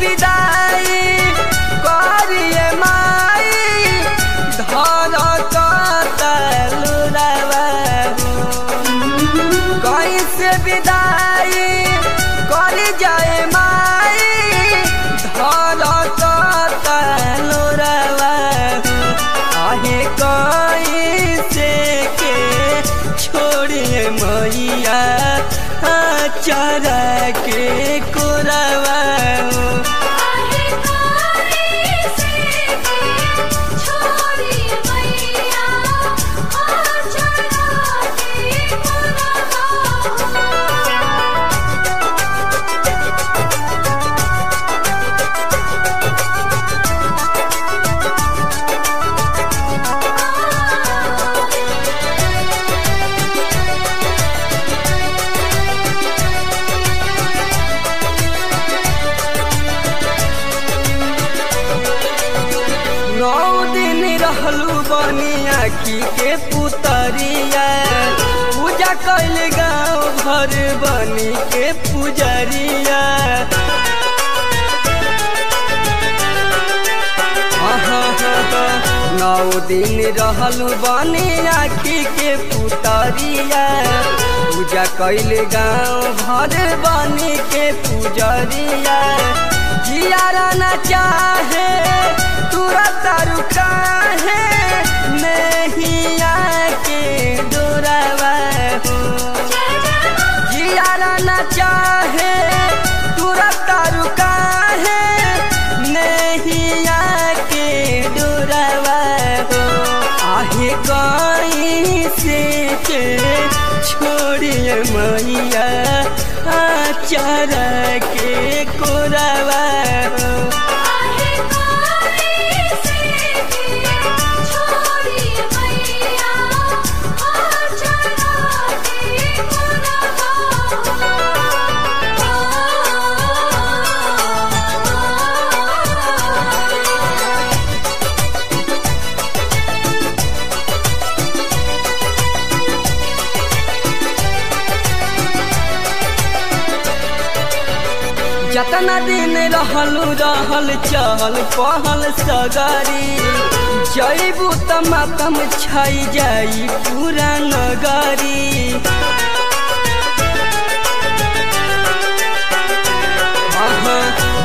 विदाई करिए माई। धर कतलुरवा कैसे विदाई करी जाए माई। धर आहे कैसे के छोड़िए मैया। चरा के कोरवा आखी के पुतरिया पूजा कैल गाँव भर बनी के पुजरिया नौ दिन रहलू बनी आखी के पुतरिया पूजा कैल गाँव भर बनी के पुजरिया जियारा न चाहे, तुरंत रुका कहीं से के छोड़िए मैया आचार के जतना दिन रहलू, रहल चहल पहल सगरी। जैबू त मातम छाई जाई पूरा नगरी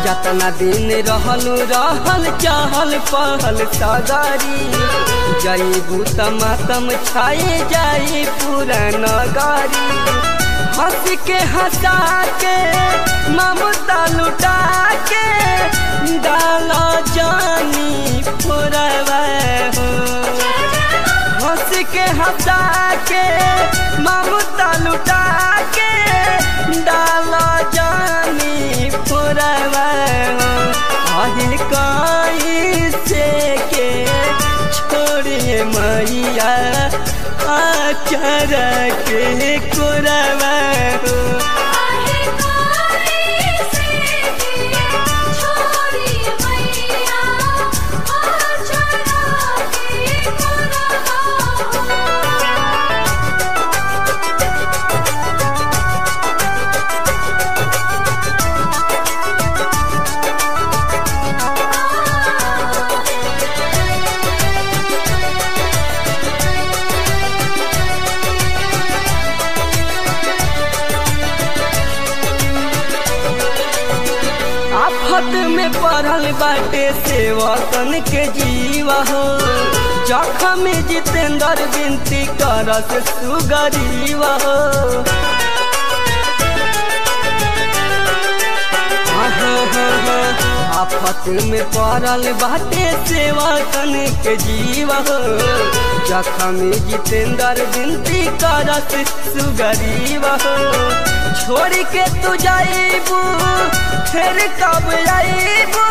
जतना दिन रहलू, रहल चहल पहल सगरी। जैबू त मातम छाई जाई पूरा नगरी हंस के हंसा के ममता लुटा के डाला जानी फोरवा हो। हंस के हंसा के ममता लुटा के डाला जानी फोरवा हो। আহিल कहीं से के छोड़िए मैया आचरा के कोरवा हो। पड़ल बाटे सेवकन के जीवा हो। जखम जितेंद्र विनती करत सुगरीवा हो। आफत में पड़ल बाटे सेवकन के जीवा हो। जखम जितेंद्र विनती करत सुगरीवा हो। छोड़ के तू जाइबू, फिर कब आइबू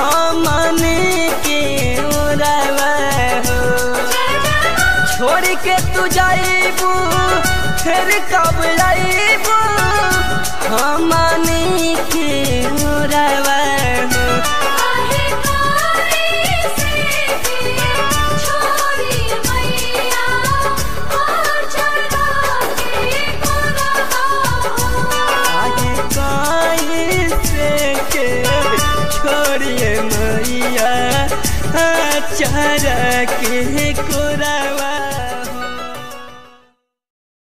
हमने के छोड़ के तू जाइबू, फिर कब आइबू हमने के ओरवा चरक कोरावा